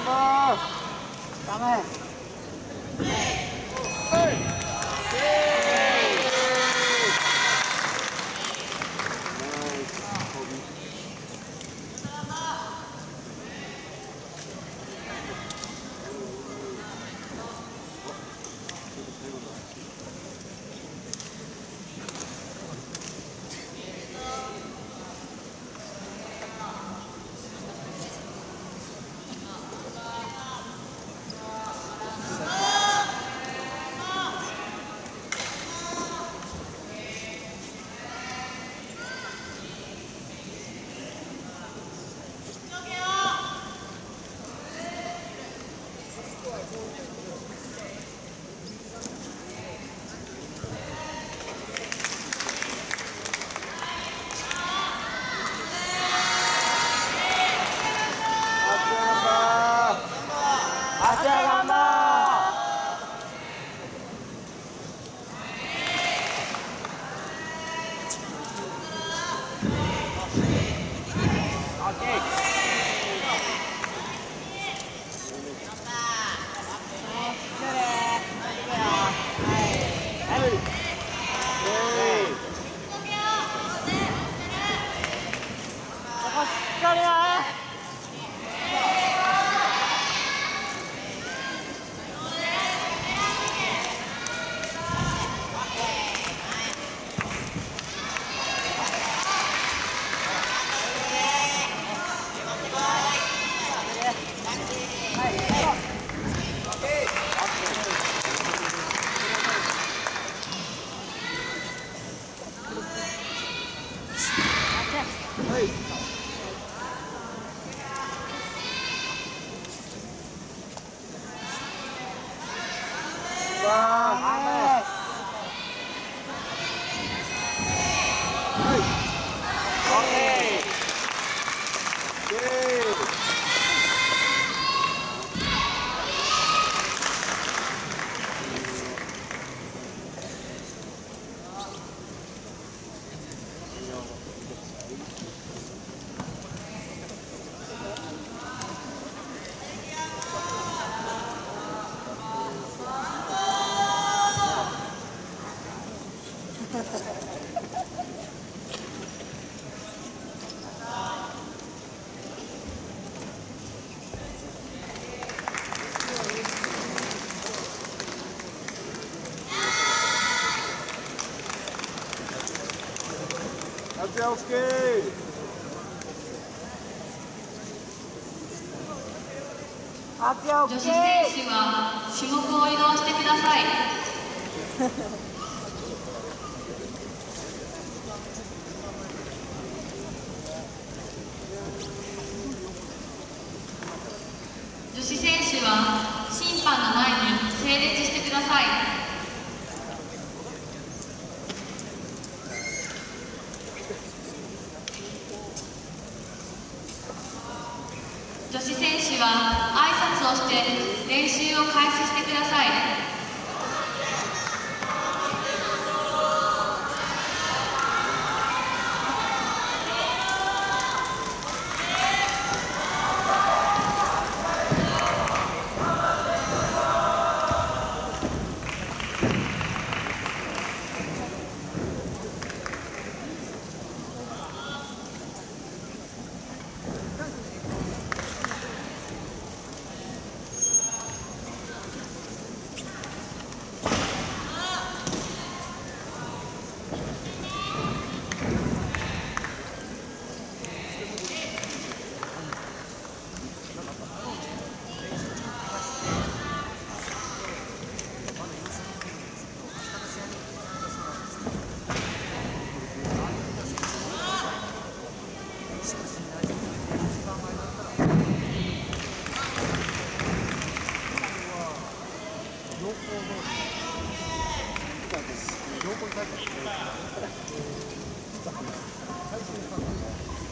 媳妇儿咱们 Okay. Wow! Zelski! 女子選手は種目を移動してください。女子選手は審判の前に整列してください。女子選手は挨拶をして練習を開始してください。Thank you.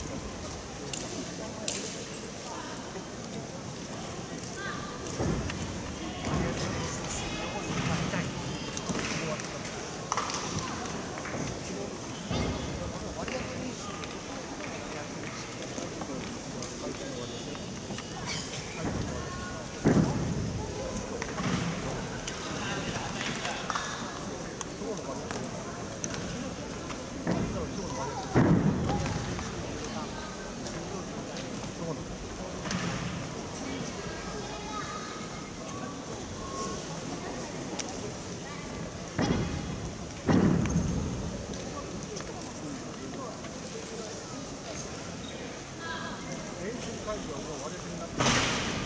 はもう割れてになって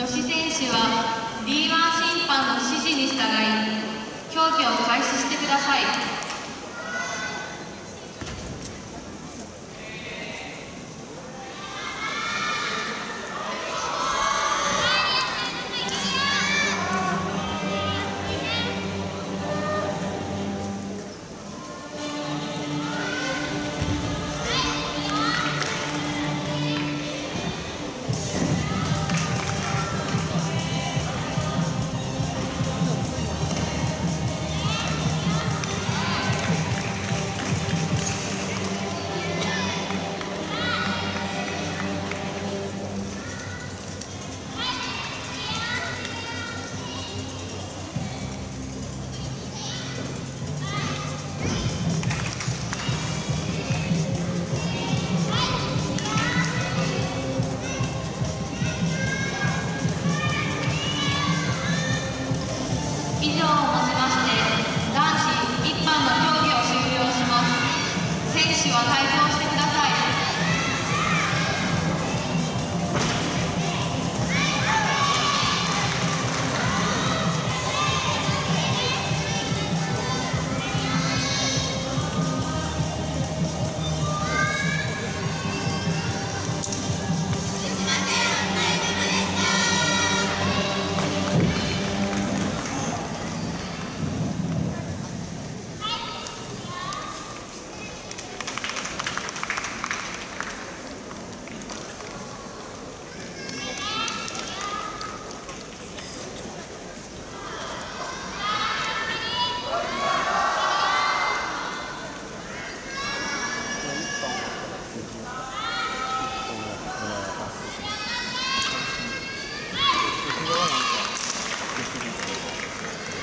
女子選手は D1 審判の指示に従い競技を開始してください。ます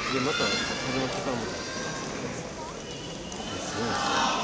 また始まってからも。すごいですね。